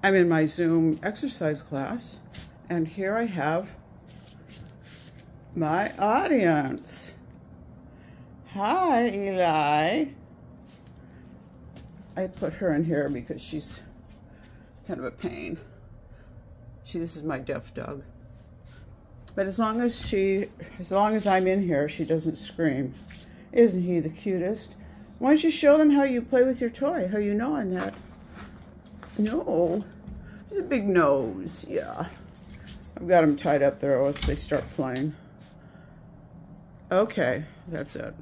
I'm in my Zoom exercise class, and here I have my audience. Hi, Eli. I put her in here because she's kind of a pain. She, this is my deaf dog. But as long as she, as long as I'm in here, she doesn't scream. Isn't he the cutest? Why don't you show them how you play with your toy, how you know on that? No, a big nose, yeah. I've got them tied up there else they start playing. Okay, that's it.